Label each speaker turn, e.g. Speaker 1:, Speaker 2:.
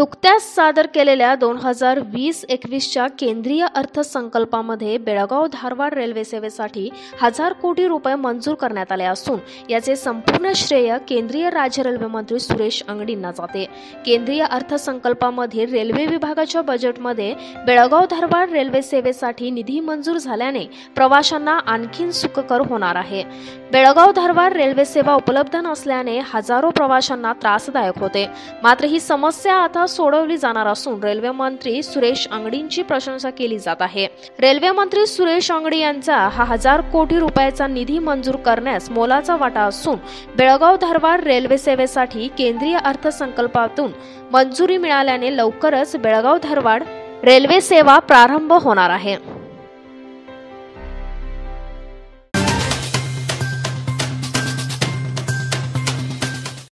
Speaker 1: नुकत्याच सादर केलेल्या दोन हजार वीस एकवीसच्या केंद्रीय अर्थसंकल्पामध्ये बेळगाव धारवाड रेल्वे सेवेसाठी हजार कोटी रुपये मंजूर करण्यात आले असून याचे संपूर्ण श्रेय केंद्रीय राज्य रेल्वे मंत्री सुरेश अंगडींना जाते. केंद्रीय अर्थसंकल्पामध्ये रेल्वे विभागाच्या बजेटमध्ये बेळगाव धारवाड रेल्वे सेवेसाठी निधी मंजूर झाल्याने प्रवाशांना आणखीन सुखकर होणार आहे. बेळगाव धारवाड रेल्वे सेवा उपलब्ध नसल्याने हजारो प्रवाशांना त्रासदायक होते. मात्र ही समस्या आता सोडवली जाणार असून रेल्वे मंत्री सुरेश अंगडींची प्रशंसा केली जात आहे. रेल्वे मंत्री सुरेश अंगडी यांचा हा हजार कोटी रुपयाचा निधी मंजूर करण्यास मोलाचा वाटा असून बेळगाव धारवाड रेल्वे सेवेसाठी केंद्रीय अर्थसंकल्पातून मंजुरी मिळाल्याने लवकरच बेळगाव धारवाड रेल्वे सेवा प्रारंभ होणार आहे.